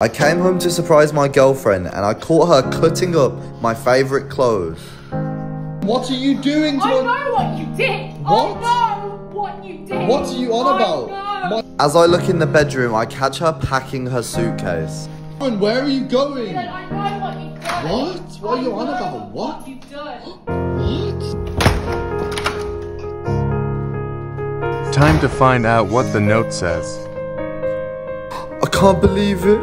I came home to surprise my girlfriend and I caught her cutting up my favourite clothes. What are you doing to I know what you did. What? I know what you did. What are you on I about? know. As I look in the bedroom, I catch her packing her suitcase. And where are you going? Dylan, I know what you've done. What? What are you on about? about? What? you've done. What? Time to find out what the note says. I can't believe it.